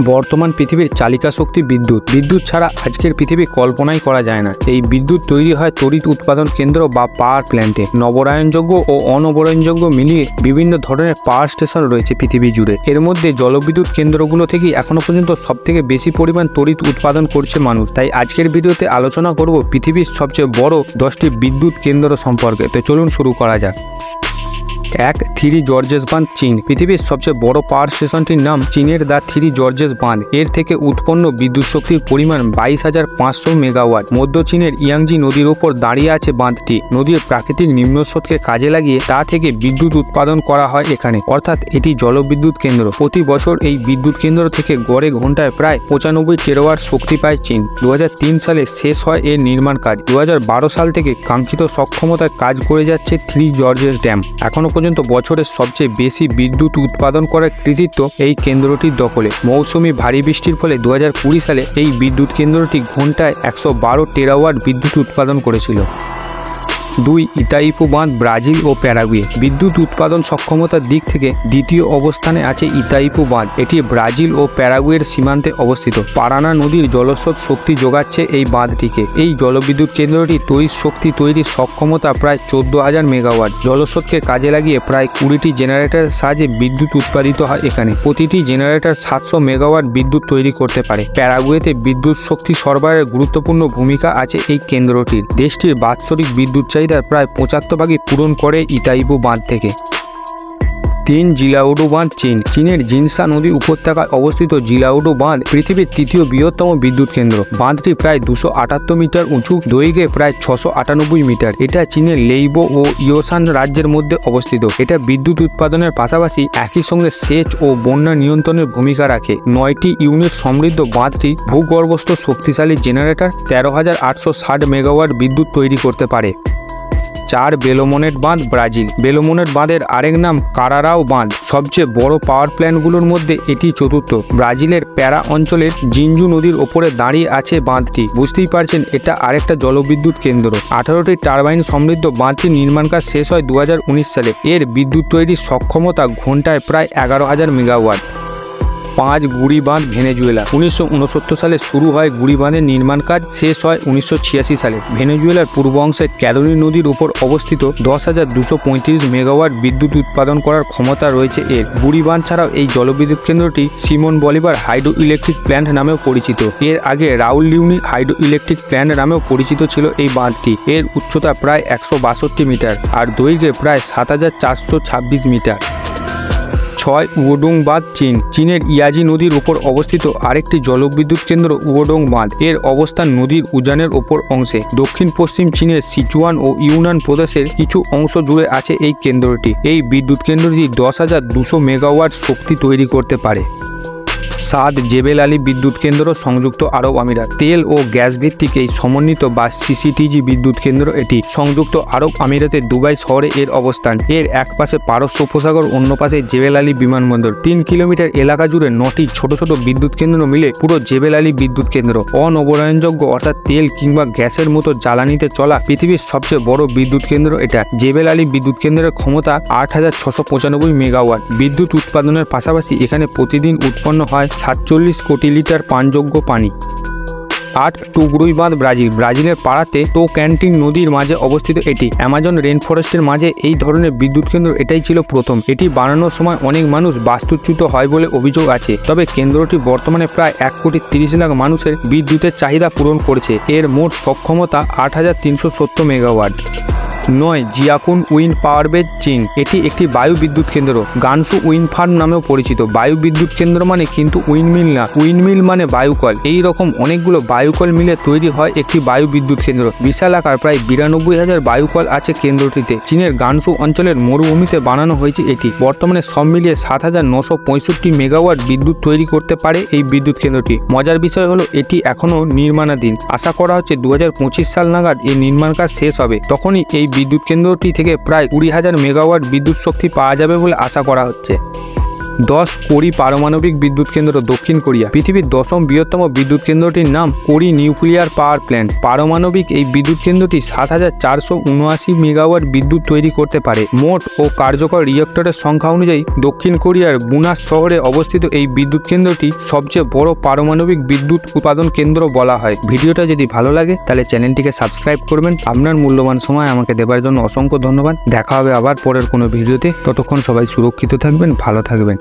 বর্তমান পৃথিবীর চালিকা শক্তি বিদ্যুৎ। বিদ্যুৎ ছাড়া আজকের পৃথিবী কল্পনাই করা যায় না। এই বিদ্যুৎ তৈরি হয় তড়িৎ উৎপাদন কেন্দ্র বা পাওয়ার প্ল্যান্টে। নবরায়ণযোগ্য ও অনবরায়ণযোগ্য মিলিয়ে বিভিন্ন ধরনের পাওয়ার স্টেশন রয়েছে পৃথিবী জুড়ে। এর মধ্যে জলবিদ্যুৎ কেন্দ্রগুলো থেকে এখনও পর্যন্ত সব থেকে বেশি পরিমাণ তড়িৎ উৎপাদন করছে মানুষ। তাই আজকের ভিডিওতে আলোচনা করব পৃথিবীর সবচেয়ে বড় দশটি বিদ্যুৎ কেন্দ্র সম্পর্কে। তো চলুন শুরু করা যাক। এক থ্রি জর্জেস বাঁধ, চীন। পৃথিবীর সবচেয়ে বড় পাওয়ার স্টেশনটির নাম চীনের দ্য থ্রি জর্জেস বাঁধ। এর থেকে উৎপন্ন বিদ্যুৎ শক্তির পরিমাণ বাইশ হাজার পাঁচশো মেগাওয়াট। মধ্য চীনের ইয়াংজি নদীর ওপর দাঁড়িয়ে আছে বাঁধটি। নদীর প্রাকৃতিক নিম্নস্রোতকে কাজে লাগিয়ে তা থেকে বিদ্যুৎ উৎপাদন করা হয় এখানে। অর্থাৎ এটি জলবিদ্যুৎ কেন্দ্র। প্রতি বছর এই বিদ্যুৎ কেন্দ্র থেকে গড়ে ঘন্টায় প্রায় পঁচানব্বই টেরোয়াট শক্তি পায় চীন। দু হাজার তিন সালে শেষ হয় এর নির্মাণ কাজ। দু হাজার বারো সাল থেকে কাঙ্ক্ষিত সক্ষমতায় কাজ করে যাচ্ছে থ্রি জর্জেস ড্যাম। এখনও পর্যন্ত বছরের সবচেয়ে বেশি বিদ্যুৎ উৎপাদন করার কৃতিত্ব এই কেন্দ্রটির দখলে। মৌসুমি ভারী বৃষ্টির ফলে দু হাজার কুড়ি সালে এই বিদ্যুৎ কেন্দ্রটি ঘন্টায় একশো বারো টেরাওয়াট বিদ্যুৎ উৎপাদন করেছিল। দুই ইতাইপু বাঁধ, ব্রাজিল ও প্যারাগুয়ে। বিদ্যুৎ উৎপাদন সক্ষমতার দিক থেকে দ্বিতীয় অবস্থানে আছে ইতাইপু বাঁধ। এটি ব্রাজিল ও প্যারাগুয়ের সীমান্তে অবস্থিত। পারানা নদীর জলস্রোত শক্তি যোগাচ্ছে এই বাঁধটিকে। এই জলবিদ্যুৎ কেন্দ্রটি তৈরি শক্তি তৈরির সক্ষমতা প্রায় চোদ্দ হাজার মেগাওয়াট। জলস্রোতকে কাজে লাগিয়ে প্রায় কুড়িটি জেনারেটরের সাহায্যে বিদ্যুৎ উৎপাদিত হয় এখানে। প্রতিটি জেনারেটর সাতশো মেগাওয়াট বিদ্যুৎ তৈরি করতে পারে। প্যারাগুয়েতে বিদ্যুৎ শক্তি সরবরাহের গুরুত্বপূর্ণ ভূমিকা আছে এই কেন্দ্রটির। দেশটির বাৎসরিক বিদ্যুৎ চাহিদার প্রায় পঁচাত্তর ভাগই পূরণ করে ইতাইবু বাঁধ থেকে। তিন জিলাউডু বাঁধ চীন। চীনের জিনসা নদী উপত্যকায় অবস্থিত জিলাউডু বাঁধ পৃথিবীর তৃতীয় বৃহত্তম বিদ্যুৎ কেন্দ্র। বাঁধটি প্রায় দুশো আটাত্তর মিটার উঁচু, দৈর্ঘ্যে প্রায় ছশো আটানব্বই মিটার। এটা চীনের লেইবো ও ইয়োসান রাজ্যের মধ্যে অবস্থিত। এটা বিদ্যুৎ উৎপাদনের পাশাপাশি একই সঙ্গে সেচ ও বন্যা নিয়ন্ত্রণের ভূমিকা রাখে। নয়টি ইউনিট সমৃদ্ধ বাঁধটি ভূগর্ভস্থ শক্তিশালী জেনারেটর তেরো হাজার আটশো ষাট মেগাওয়াট বিদ্যুৎ তৈরি করতে পারে। চার বেলোমোনেট বাঁধ ব্রাজিল। বেলোমোনেট বাঁধের আরেক নাম কারারাও বাঁধ। সবচেয়ে বড় পাওয়ার প্ল্যান্টগুলোর মধ্যে এটি চতুর্থ। ব্রাজিলের প্যারা অঞ্চলের জিঞ্জু নদীর ওপরে দাঁড়িয়ে আছে বাঁধটি। বুঝতেই পারছেন, এটা আরেকটা জলবিদ্যুৎ কেন্দ্র। আঠারোটি টারবাইন সমৃদ্ধ বাঁধটির নির্মাণ কাজ শেষ হয় দু হাজার উনিশ সালে। এর বিদ্যুৎ তৈরির সক্ষমতা ঘন্টায় প্রায় এগারো হাজার মেগাওয়াট। পাঁচ গুড়ি বাঁধ ভেনেজুয়েলা। উনিশশো উনসত্তর সালে শুরু হয় গুড়ি বাঁধের নির্মাণ কাজ, শেষ হয় উনিশশো ছিয়াশি সালে। ভেনেজুয়েলার পূর্ব অংশে ক্যালোনি নদীর উপর অবস্থিত দশ হাজার দুশো পঁয়ত্রিশ মেগাওয়াট বিদ্যুৎ উৎপাদন করার ক্ষমতা রয়েছে এর। গুড়ি বাঁধ ছাড়াও এই জলবিদ্যুৎ কেন্দ্রটি Simon Bolivar hydro electric plant নামেও পরিচিত। এর আগে Raul Leoni hydro electric plant নামেও পরিচিত ছিল এই বাঁধটি। এর উচ্চতা প্রায় একশো বাষট্টি মিটার আর দৈর্ঘ্যে প্রায় সাত হাজার চারশো ছাব্বিশ মিটার। ছয় উওডং বাঁধ, চীন। চীনের ইয়াজি নদীর ওপর অবস্থিত আরেকটি জলবিদ্যুৎ কেন্দ্র উওডং বাঁধ। এর অবস্থান নদীর উজানের ওপর অংশে। দক্ষিণ পশ্চিম চীনের সিচুয়ান ও ইউনান প্রদেশের কিছু অংশ জুড়ে আছে এই কেন্দ্রটি। এই বিদ্যুৎ কেন্দ্রটি দশ হাজার দুশো মেগাওয়াট শক্তি তৈরি করতে পারে। সাদ জেবেল আলী বিদ্যুৎ কেন্দ্র সংযুক্ত আরব আমিরাত। তেল ও গ্যাস ভিত্তিক এই সমন্বিত বা সিসিটিজি বিদ্যুৎ কেন্দ্র এটি সংযুক্ত আরব আমিরাতের দুবাই শহরে এর অবস্থান। এর এক পাশে পারস্য উপসাগর, অন্য পাশে জেবেল আলী বিমানবন্দর। তিন কিলোমিটার এলাকা জুড়ে নটি ছোট ছোট বিদ্যুৎ কেন্দ্র মিলে পুরো জেবেল আলী বিদ্যুৎ কেন্দ্র। অনবরায়নযোগ্য অর্থাৎ তেল কিংবা গ্যাসের মতো জ্বালানিতে চলা পৃথিবীর সবচেয়ে বড় বিদ্যুৎ কেন্দ্র এটা। জেবেল আলী বিদ্যুৎ কেন্দ্রের ক্ষমতা আট হাজার ছশো পঁচানব্বই মেগাওয়াট। বিদ্যুৎ উৎপাদনের পাশাপাশি এখানে প্রতিদিন উৎপন্ন হয় সাতচল্লিশ কোটি লিটার পানযোগ্য পানি। আট টুকরুই বাঁধ ব্রাজিল। ব্রাজিলের পাড়াতে টো ক্যান্টিন নদীর মাঝে অবস্থিত এটি। অ্যামাজন রেন ফরেস্টের মাঝে এই ধরনের বিদ্যুৎ কেন্দ্র এটাই ছিল প্রথম। এটি বানানোর সময় অনেক মানুষ বাস্তুচ্যুত হয় বলে অভিযোগ আছে। তবে কেন্দ্রটি বর্তমানে প্রায় এক কোটি তিরিশ লাখ মানুষের বিদ্যুতের চাহিদা পূরণ করেছে। এর মোট সক্ষমতা আট হাজার তিনশো সত্তর মেগাওয়াট। নয়, জিয়াকুন উইন্ড পাওয়ার বেজ চীন এটি একটি বায়ু বিদ্যুৎ কেন্দ্র। গানসু উইন্ড ফার্ম নামেও পরিচিত। বায়ু বিদ্যুৎ কেন্দ্র মানে কিন্তু উইন্ডমিল না। উইন্ডমিল মানে বায়ুকল। এই রকম অনেকগুলো বায়ুকল মিলে তৈরি হয় একটি বায়ু বিদ্যুৎ কেন্দ্র। বিশাল আকার, প্রায় বিরানব্বই হাজার বায়ুকল আছে কেন্দ্রটিতে। চীনের গানসু অঞ্চলের মরুভূমিতে বানানো হয়েছে এটি। বর্তমানে সব মিলিয়ে সাত হাজার নশো পঁয়ষট্টি মেগাওয়াট বিদ্যুৎ তৈরি করতে পারে এই বিদ্যুৎ কেন্দ্রটি। মজার বিষয় হলো, এটি এখনও নির্মাণাধীন। আশা করা হচ্ছে দু হাজার পঁচিশ সাল নাগাদ এই নির্মাণ কাজ শেষ হবে। তখনই এই বিদ্যুৎ কেন্দ্রটি থেকে প্রায় কুড়ি হাজার মেগাওয়াট বিদ্যুৎ শক্তি পাওয়া যাবে বলে আশা করা হচ্ছে। দশ কোরি পারমাণবিক বিদ্যুৎ কেন্দ্র দক্ষিণ কোরিয়া। পৃথিবীর দশম বৃহত্তম বিদ্যুৎ কেন্দ্রটির নাম কোরি নিউক্লিয়ার পাওয়ার প্ল্যান্ট। পারমাণবিক এই বিদ্যুৎ কেন্দ্রটি সাত হাজার চারশো উনআশি মেগাওয়াট বিদ্যুৎ তৈরি করতে পারে। মোট ও কার্যকর রিয়েক্টরের সংখ্যা অনুযায়ী দক্ষিণ কোরিয়ার বুনাস শহরে অবস্থিত এই বিদ্যুৎ কেন্দ্রটি সবচেয়ে বড় পারমাণবিক বিদ্যুৎ উৎপাদন কেন্দ্র বলা হয়। ভিডিওটা যদি ভালো লাগে, তাহলে চ্যানেলটিকে সাবস্ক্রাইব করবেন। আপনার মূল্যবান সময় আমাকে দেবার জন্য অসংখ্য ধন্যবাদ। দেখা হবে আবার পরের কোনো ভিডিওতে। ততক্ষণ সবাই সুরক্ষিত থাকবেন, ভালো থাকবেন।